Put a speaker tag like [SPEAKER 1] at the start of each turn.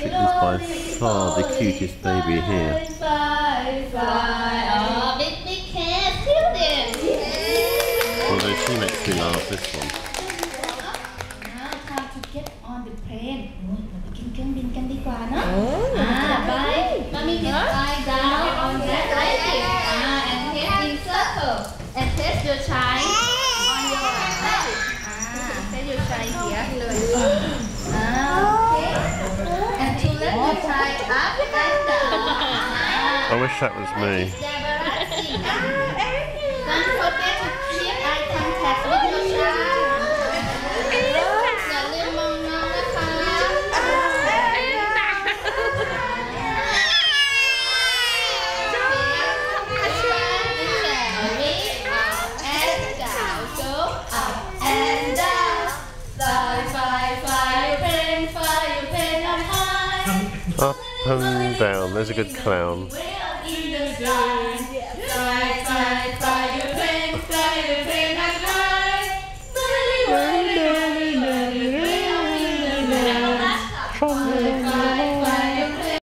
[SPEAKER 1] is by far the cutest baby here.
[SPEAKER 2] Fly, fly. Oh, big, big cat, student.
[SPEAKER 1] Although she makes me laugh, this one.
[SPEAKER 2] Now time to get on the plane โอ้ยเราไปกินเครื่องบินกันดีกว่าเนอะอ่าไปมามีกิน lie down on that like this อ่า and head in circle and test your child
[SPEAKER 1] I wish that was me. Up and down, there's a good clown.
[SPEAKER 2] From